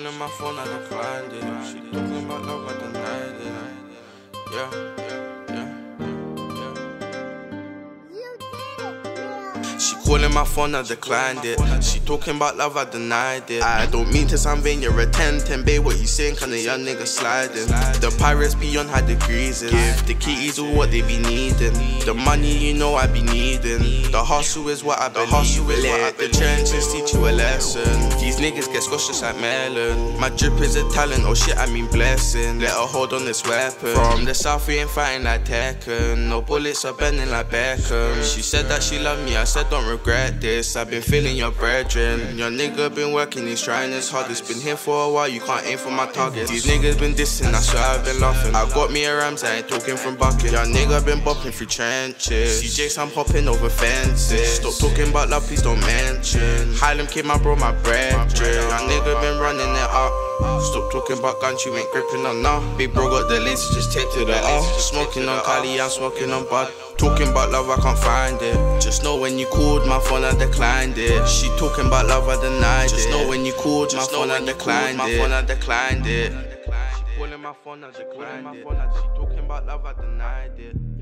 calling my phone, I declined it. She talking about love, I denied it. Yeah, yeah, yeah. She calling my phone, I declined it. She talking about love, I denied it. I don't mean to sound vain, you're a 10, 10, babe. What you saying? Kinda young nigga sliding. The pirates be on high degrees. Give the keys all what they be needing. The money, you know I be needing. The hustle is what I be hustle is what I The trenches teach you a lesson. Niggas get squashed just like melon. My drip is a talent, oh shit, I mean blessing. Let her hold on this weapon. From the south, we ain't fighting like Tekken. No bullets are bending like Beckham. She said that she loved me, I said don't regret this. I've been feeling your brethren. Your nigga been working, he's trying his hardest. Been here for a while, you can't aim for my target. These niggas been dissing, I swear I've been laughing. I got me a Rams, I ain't talking from bucket. Your nigga been bopping through trenches. CJ's, I'm hopping over fences. Stop talking about love, please don't mention. Highland kid, my bro, my brethren. Your nigga been running it up. Stop talking about guns, you ain't gripping on now. Big bro got the laces, just take to the R. Smoking on Cali, I'm smoking on Bud. Talking about love, I can't find it. Just know when you called my phone, I declined it. She talking about love, I denied it. Just know when you called my phone, I declined it. My phone, I declined it. She calling my phone, I declined it. She talking about love, I denied it.